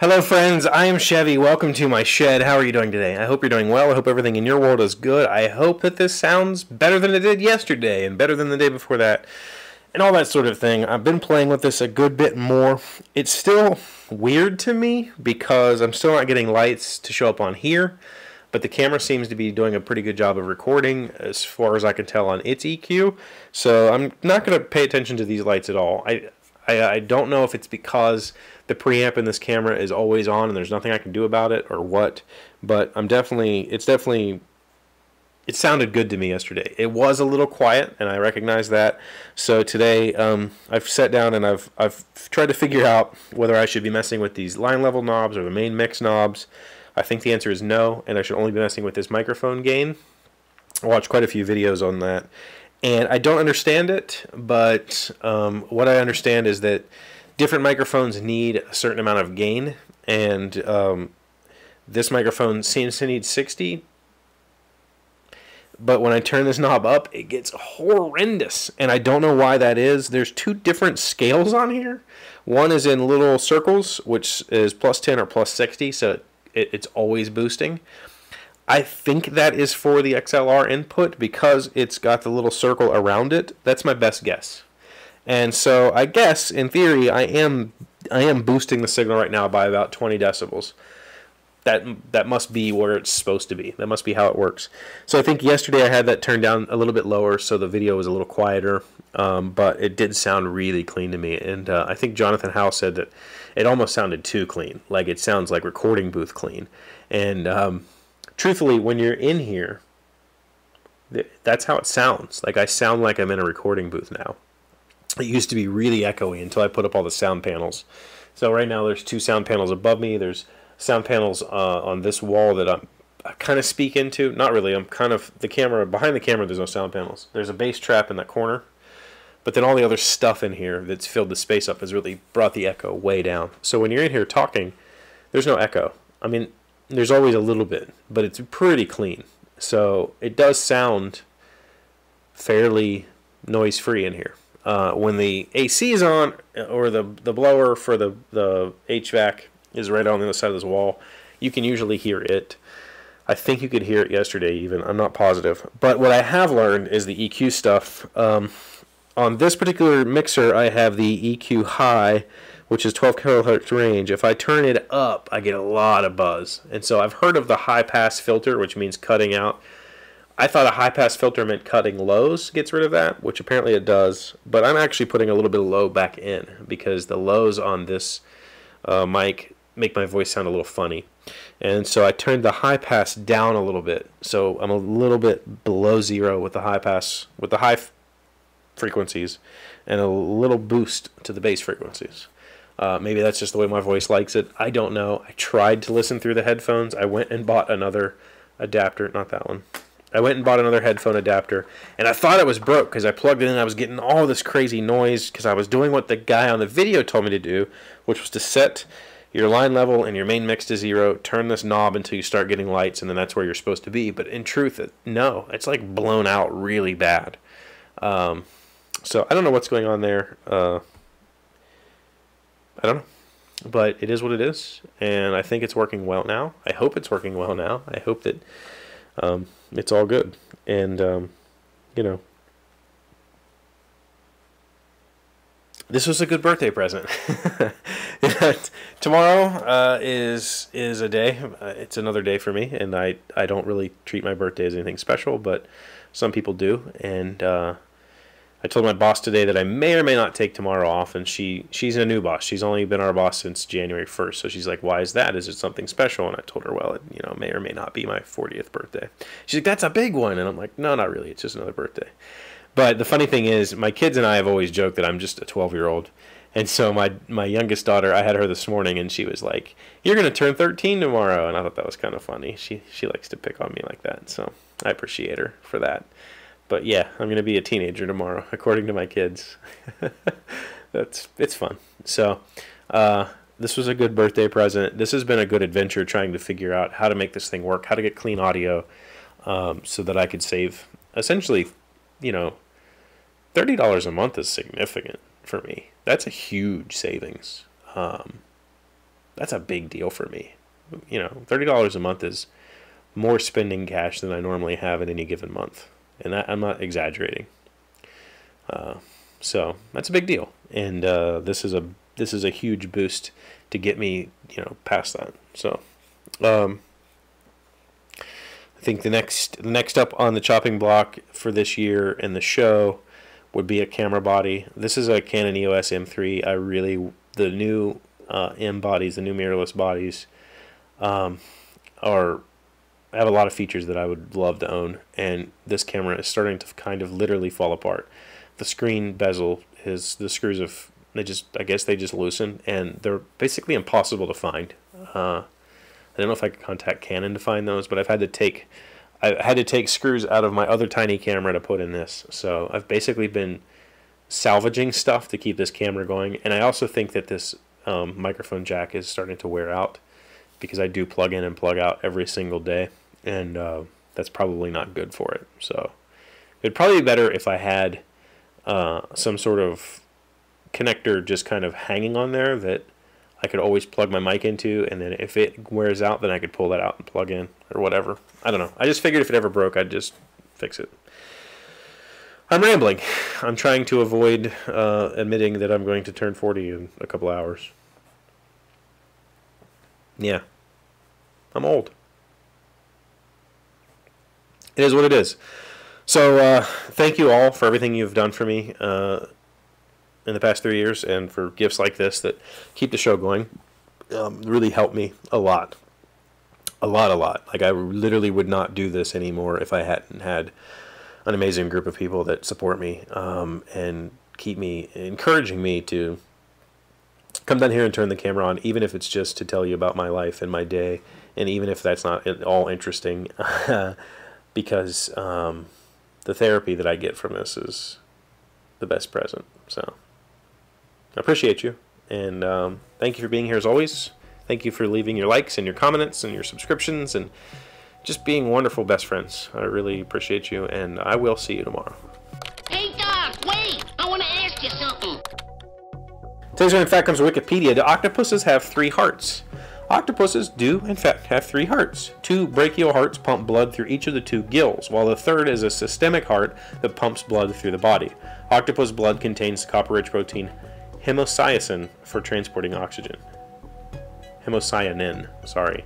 Hello, friends. I am Chevee. Welcome to my shed. How are you doing today? I hope you're doing well. I hope everything in your world is good. I hope that this sounds better than it did yesterday and better than the day before that and all that sort of thing. I've been playing with this a good bit more. It's still weird to me because I'm still not getting lights to show up on here, but the camera seems to be doing a pretty good job of recording as far as I can tell on its EQ. So I'm not going to pay attention to these lights at all. I, I, I don't know if it's because the preamp in this camera is always on and there's nothing I can do about it or what, but I'm definitely, it's definitely it sounded good to me yesterday. It was a little quiet, and I recognize that. So today, um, I've sat down and I've I've tried to figure out whether I should be messing with these line level knobs or the main mix knobs. I think the answer is no, and I should only be messing with this microphone gain. I watched quite a few videos on that, and I don't understand it. But um, what I understand is that different microphones need a certain amount of gain, and um, this microphone seems to need 60 but when I turn this knob up, it gets horrendous. And I don't know why that is. There's two different scales on here. One is in little circles, which is plus 10 or plus 60, so it, it's always boosting. I think that is for the XLR input because it's got the little circle around it. That's my best guess. And so I guess in theory I am I am boosting the signal right now by about 20 decibels that that must be where it's supposed to be. That must be how it works. So I think yesterday I had that turned down a little bit lower, so the video was a little quieter, um, but it did sound really clean to me. And uh, I think Jonathan Howe said that it almost sounded too clean, like it sounds like recording booth clean. And um, truthfully, when you're in here, that's how it sounds. Like I sound like I'm in a recording booth now. It used to be really echoey until I put up all the sound panels. So right now there's two sound panels above me. There's sound panels uh, on this wall that I'm I kind of speak into. Not really. I'm kind of the camera behind the camera. There's no sound panels. There's a bass trap in that corner, but then all the other stuff in here that's filled the space up has really brought the echo way down. So when you're in here talking, there's no echo. I mean, there's always a little bit, but it's pretty clean. So it does sound fairly noise free in here. Uh, when the AC is on, or the the blower for the the HVAC is right on the other side of this wall. You can usually hear it. I think you could hear it yesterday even. I'm not positive. But what I have learned is the EQ stuff. Um, on this particular mixer, I have the EQ high, which is 12 kilohertz range. If I turn it up, I get a lot of buzz. And so I've heard of the high pass filter, which means cutting out. I thought a high pass filter meant cutting lows gets rid of that, which apparently it does. But I'm actually putting a little bit of low back in because the lows on this uh, mic make my voice sound a little funny. And so I turned the high pass down a little bit. So I'm a little bit below zero with the high pass, with the high frequencies, and a little boost to the bass frequencies. Uh, maybe that's just the way my voice likes it. I don't know. I tried to listen through the headphones. I went and bought another adapter, not that one. I went and bought another headphone adapter, and I thought it was broke because I plugged it in. I was getting all this crazy noise because I was doing what the guy on the video told me to do, which was to set your line level and your main mix to zero, turn this knob until you start getting lights, and then that's where you're supposed to be. But in truth, no, it's like blown out really bad. Um, so I don't know what's going on there. Uh, I don't know. But it is what it is, and I think it's working well now. I hope it's working well now. I hope that um, it's all good. And, um, you know, this was a good birthday present. Tomorrow uh, is is a day. Uh, it's another day for me, and I I don't really treat my birthday as anything special, but some people do. And uh, I told my boss today that I may or may not take tomorrow off, and she she's a new boss. She's only been our boss since January first, so she's like, "Why is that? Is it something special?" And I told her, "Well, it you know may or may not be my 40th birthday." She's like, "That's a big one," and I'm like, "No, not really. It's just another birthday." But the funny thing is, my kids and I have always joked that I'm just a 12 year old. And so my my youngest daughter, I had her this morning, and she was like, "You're gonna turn 13 tomorrow," and I thought that was kind of funny. She she likes to pick on me like that, so I appreciate her for that. But yeah, I'm gonna be a teenager tomorrow, according to my kids. That's it's fun. So, uh, this was a good birthday present. This has been a good adventure trying to figure out how to make this thing work, how to get clean audio, um, so that I could save essentially, you know, thirty dollars a month is significant for me. That's a huge savings. Um, that's a big deal for me. You know, thirty dollars a month is more spending cash than I normally have in any given month, and that, I'm not exaggerating. Uh, so that's a big deal, and uh, this is a this is a huge boost to get me you know past that. So. Um, I think the next the next up on the chopping block for this year in the show would be a camera body. This is a Canon EOS M3. I really the new uh, M bodies, the new mirrorless bodies, um, are have a lot of features that I would love to own, and this camera is starting to kind of literally fall apart. The screen bezel is the screws of they just I guess they just loosen, and they're basically impossible to find. Uh, I don't know if I could contact Canon to find those, but I've had to take I had to take screws out of my other tiny camera to put in this. So I've basically been salvaging stuff to keep this camera going, and I also think that this um, microphone jack is starting to wear out because I do plug in and plug out every single day, and uh, that's probably not good for it. So it'd probably be better if I had uh, some sort of connector just kind of hanging on there that I could always plug my mic into, and then if it wears out, then I could pull that out and plug in or whatever. I don't know. I just figured if it ever broke, I'd just fix it. I'm rambling. I'm trying to avoid uh, admitting that I'm going to turn 40 in a couple hours. Yeah. I'm old. It is what it is. So, uh, thank you all for everything you've done for me. Uh, in the past three years, and for gifts like this that keep the show going. Um, really helped me a lot, a lot, a lot. Like I literally would not do this anymore if I hadn't had an amazing group of people that support me um, and keep me encouraging me to come down here and turn the camera on, even if it's just to tell you about my life and my day, and even if that's not at all interesting, because um, the therapy that I get from this is the best present. So. I appreciate you. And um, thank you for being here as always. Thank you for leaving your likes and your comments and your subscriptions and just being wonderful best friends. I really appreciate you, and I will see you tomorrow. Hey, Doc, wait! I want to ask you something. Today's in fact comes from Wikipedia. Do octopuses have three hearts? Octopuses do, in fact, have three hearts. Two branchial hearts pump blood through each of the two gills, while the third is a systemic heart that pumps blood through the body. Octopus blood contains copper-rich protein hemocyanin for transporting oxygen. Hemocyanin, sorry.